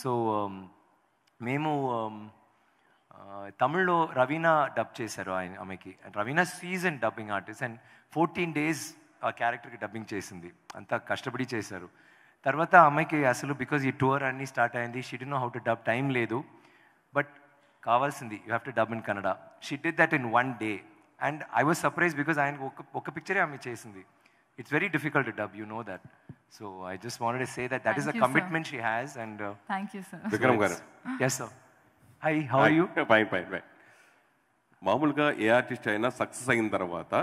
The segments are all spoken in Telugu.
సో um, మేము um, తమిళ్ళో రవీనా డబ్ చేశారు ఆయన ఆమెకి. And Raveena season dubbing artist and fourteen days ఆ క్యారెక్టర్కి డబ్బింగ్ చేసింది. అంతా కష్టపడి చేశారు. తర్వాత అమ్మాయికి అసలు బికాజ్ ఈ టూర్ అన్నీ స్టార్ట్ అయింది she did know how to dub time లేదు. బట్ కావాల్సింది you have to dub in Kannada she did that in one day and I was surprise because ఆయనకు ఒక ఒక పిక్చరే ఆమె చేసింది. It's very difficult dub you know that so I just wanted say that that is a Thank you, sir. Commitment she has and thank you sir Vikram garu. Yes sir hi how are you fine fine fine మామూలుగా ఏ ఆర్టిస్ట్ అయినా సక్సెస్ అయిన తర్వాత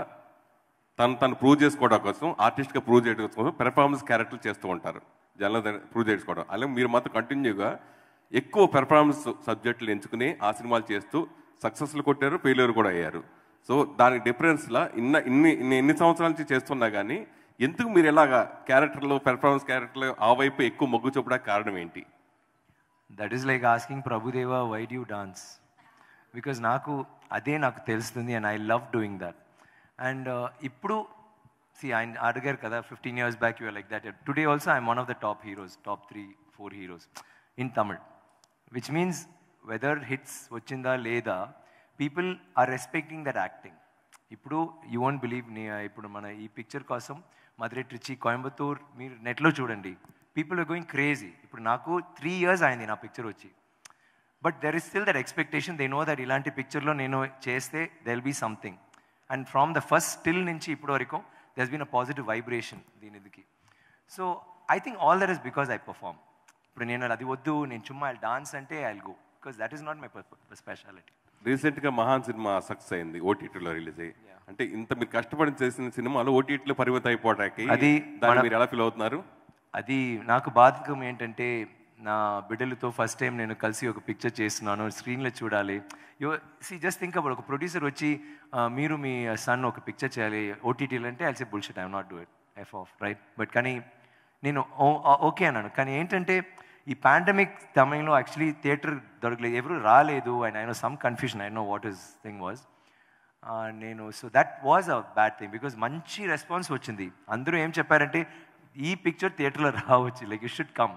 తను తను ప్రూవ్ చేసుకోవడం కోసం ఆర్టిస్ట్గా ప్రూవ్ చేయడం కోసం పెర్ఫార్మెన్స్ క్యారెక్టర్ చేస్తూ ఉంటారు. జనరల్ ప్రూవ్ చేసుకోవడం. అలాగే మీరు మాత్రం కంటిన్యూగా ఎక్కువ పెర్ఫార్మెన్స్ సబ్జెక్టులు ఎంచుకుని ఆ సినిమాలు చేస్తూ సక్సెస్లు కొట్టారు ఫెయిల్యూర్ కూడా అయ్యారు. సో దానికి డిఫరెన్స్లా ఇన్న ఇన్ని ఇన్ని ఎన్ని సంవత్సరాల నుంచి చేస్తున్నా కానీ ఎందుకు మీరు ఎలాగా క్యారెక్టర్లు పెర్ఫార్మెన్స్ క్యారెక్టర్లు ఆ వైపు ఎక్కువ మొగ్గు చూపడానికి కారణం ఏంటి? That is like asking Prabhudeva why do you dance because నాకు అదే నాకు తెలుస్తుంది and I love doing that and ఇప్పుడు సి ఆయన అడిగారు కదా fifteen years back you're like that today also I'm one of the top heroes top three four heroes in Tamil which means whether hits వచ్చిందా లేదా people are respecting that acting ఇప్పుడు యూ వాంట్ బిలీవ్ ఇప్పుడు మన ఈ పిక్చర్ కోసం మధురై ట్రిచి కోయంబత్తూర్ మీరు నెట్లో చూడండి. పీపుల్ ఆర్ గోయింగ్ క్రేజీ ఇప్పుడు నాకు త్రీ ఇయర్స్ అయింది నా పిక్చర్ వచ్చి. But there is still that expectation they know that ఇలాంటి పిక్చర్లో నేను చేస్తే they'll be something and from the first still నుంచి ఇప్పటి వరకు there's been a positive vibration దీనికి so I think all that is because I perform ఇప్పుడు నేను అది వద్దు నేను చుమ్మా డాన్స్ అంటే I go because that is not my speciality రీసెంట్గా మహాన్ సినిమా సక్సెస్ అయింది ఓటీటీలో రిలీజ్ అయ్యి. అంటే ఇంత మీరు కష్టపడి చేసిన సినిమాలు ఓటీటీలో పరిమితం అయిపోవడానికి అది దాన్ని మీరు ఎలా ఫీల్ అవుతున్నారు? అది నాకు బాధకం ఏంటంటే నా బిడ్డలతో ఫస్ట్ టైం నేను కలిసి ఒక పిక్చర్ చేస్తున్నాను స్క్రీన్లో చూడాలి. You see just think about ఒక ప్రొడ్యూసర్ వచ్చి మీరు మీ సన్ ఒక పిక్చర్ చేయాలి ఓటీటీలు అంటే I'll say bullshit I'm not do it F off right? But కానీ నేను ఓకే అన్నాను. కానీ ఏంటంటే ఈ పాండమిక్ సమయంలో యాక్చువల్లీ థియేటర్ దొరకలేదు. ఎవరు రాలేదు and I know some confusion I know what is thing was నేను so that was a bad thing because మంచి రెస్పాన్స్ వచ్చింది. అందరూ ఏం చెప్పారంటే ఈ పిక్చర్ థియేటర్లో రావచ్చు లైక్ యూ షుడ్ కమ్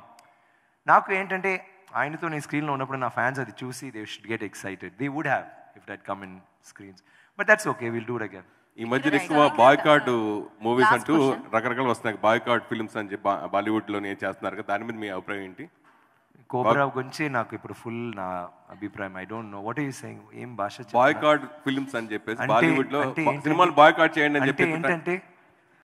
నాకు ఏంటంటే ఆయనతో నేను స్క్రీన్లో ఉన్నప్పుడు నా ఫ్యాన్స్ అది చూసి they should get excited they would have if that come in screens but that's okay will do again ఈ మధ్య ఎక్కువ బాయ్కాట్ మూవీస్ అంటూ. రకరకాలు వస్తున్నాయి. బాయ్కాట్ ఫిల్మ్స్ అని చెప్పి బా- బాలీవుడ్లో నేను చేస్తున్నారు కదా దాని మీద మీ అభిప్రాయం ఏంటి? కోబ్రా గురించి నాకు ఇప్పుడు ఫుల్ నా అభిప్రాయం. I don't know what is saying ఏం భాష? బాయ్కాట్ ఫిల్మ్స్ అని చెప్పేసి బాలీవుడ్లో సినిమాలు బాయ్కాట్ చేయండి అని అంటే చెప్పి ఏంటంటే